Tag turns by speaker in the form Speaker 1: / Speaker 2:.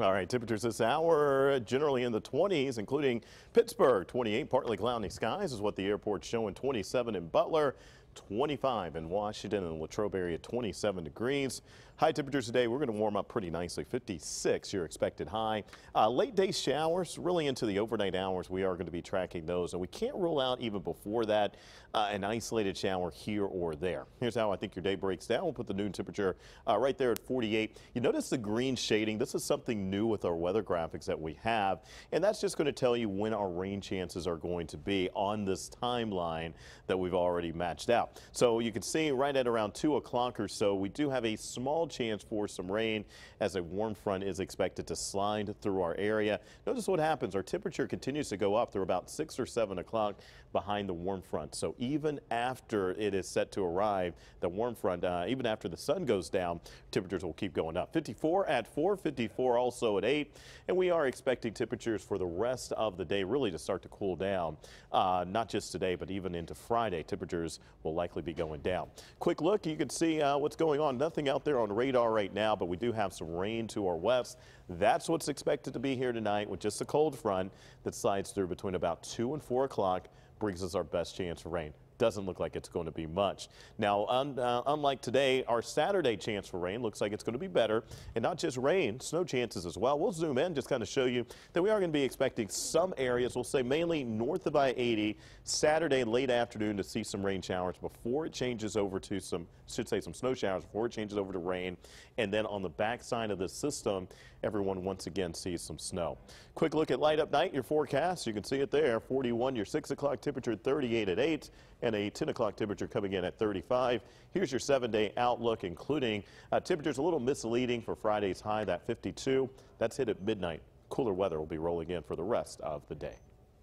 Speaker 1: All right, temperatures this hour generally in the 20s, including Pittsburgh, 28, partly cloudy skies is what the airport's showing, 27 in Butler, 25 in Washington and Latrobe area 27 degrees. High temperatures today, we're going to warm up pretty nicely. 56 your expected high. Uh, late day showers really into the overnight hours. We are going to be tracking those and we can't rule out even before that uh, an isolated shower here or there. Here's how I think your day breaks down. We'll put the noon temperature uh, right there at 48. You notice the green shading. This is something new with our weather graphics that we have and that's just going to tell you when our rain chances are going to be on this timeline that we've already matched out. So you can see right at around 2 o'clock or so, we do have a small chance for some rain as a warm front is expected to slide through our area. Notice what happens. Our temperature continues to go up through about 6 or 7 o'clock behind the warm front. So even after it is set to arrive, the warm front, uh, even after the sun goes down, temperatures will keep going up. 54 at 4, 54 also at 8. And we are expecting temperatures for the rest of the day really to start to cool down. Uh, not just today, but even into Friday. Temperatures will likely be going down. Quick look, you can see uh, what's going on. Nothing out there on radar right now, but we do have some rain to our west. That's what's expected to be here tonight with just a cold front that slides through between about 2 and 4 o'clock brings us our best chance for rain doesn't look like it's going to be much. Now, un, uh, unlike today, our Saturday chance for rain looks like it's going to be better. And not just rain, snow chances as well. We'll zoom in, just kind of show you that we are going to be expecting some areas, we'll say mainly north of I-80, Saturday late afternoon to see some rain showers before it changes over to some, should say some snow showers before it changes over to rain. And then on the backside of this system, everyone once again sees some snow. Quick look at light up night, your forecast. You can see it there, 41, your 6 o'clock temperature, 38 at 8 and a 10 o'clock temperature coming in at 35. Here's your seven day outlook, including uh, temperatures a little misleading for Friday's high, that 52. That's hit at midnight. Cooler weather will be rolling in for the rest of the day.